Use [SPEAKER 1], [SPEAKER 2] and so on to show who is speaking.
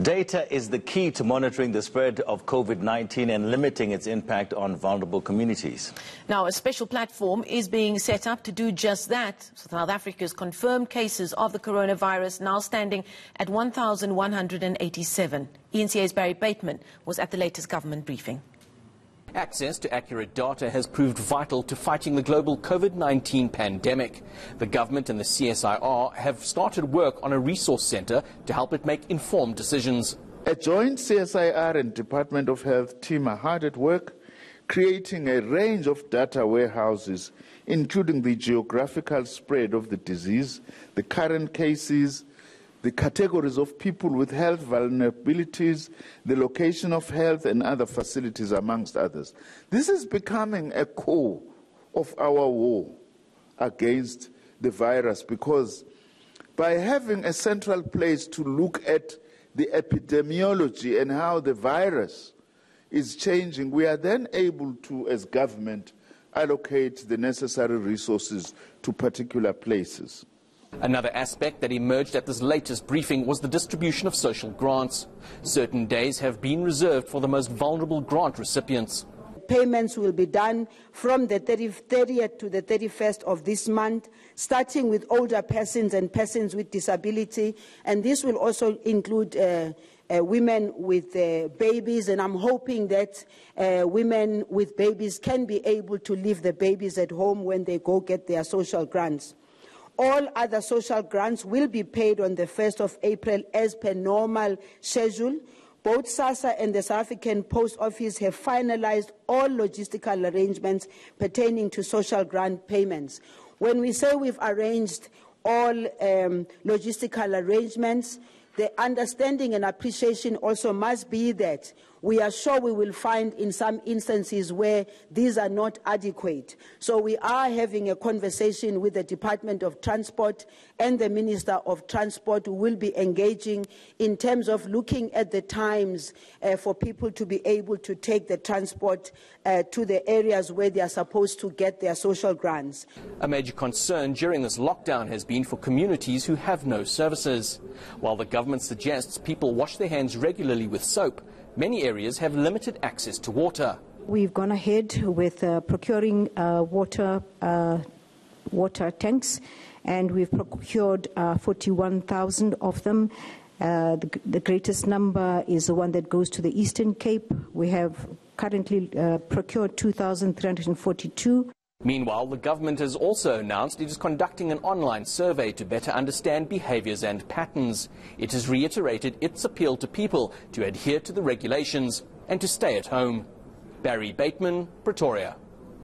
[SPEAKER 1] Data is the key to monitoring the spread of COVID-19 and limiting its impact on vulnerable communities.
[SPEAKER 2] Now, a special platform is being set up to do just that. South Africa's confirmed cases of the coronavirus now standing at 1,187. ENCA's Barry Bateman was at the latest government briefing.
[SPEAKER 3] Access to accurate data has proved vital to fighting the global COVID-19 pandemic. The government and the CSIR have started work on a resource centre to help it make informed decisions.
[SPEAKER 4] A joint CSIR and Department of Health team are hard at work creating a range of data warehouses, including the geographical spread of the disease, the current cases, the categories of people with health vulnerabilities, the location of health and other facilities, amongst others. This is becoming a core of our war against the virus because by having a central place to look at the epidemiology and how the virus is changing, we are then able to, as government, allocate the necessary resources to particular places.
[SPEAKER 3] Another aspect that emerged at this latest briefing was the distribution of social grants. Certain days have been reserved for the most vulnerable grant recipients.
[SPEAKER 5] Payments will be done from the 30th to the 31st of this month, starting with older persons and persons with disability, and this will also include uh, uh, women with uh, babies, and I'm hoping that uh, women with babies can be able to leave the babies at home when they go get their social grants. All other social grants will be paid on the 1st of April as per normal schedule. Both SASSA and the South African Post Office have finalized all logistical arrangements pertaining to social grant payments. When we say we've arranged all um, logistical arrangements, the understanding and appreciation also must be that we are sure we will find in some instances where these are not adequate. So we are having a conversation with the Department of Transport and the Minister of Transport who will be engaging in terms of looking at the times uh, for people to be able to take the transport uh, to the areas where they are supposed to get their social grants.
[SPEAKER 3] A major concern during this lockdown has been for communities who have no services. While the government suggests people wash their hands regularly with soap, many areas have limited access to water.
[SPEAKER 6] We've gone ahead with uh, procuring uh, water, uh, water tanks, and we've procured uh, 41,000 of them. Uh, the, the, greatest number is the one that goes to the Eastern Cape. We have currently uh, procured 2,342.
[SPEAKER 3] Meanwhile, the government has also announced it is conducting an online survey to better understand behaviours and patterns. It has reiterated its appeal to people to adhere to the regulations and to stay at home. Barry Bateman, Pretoria.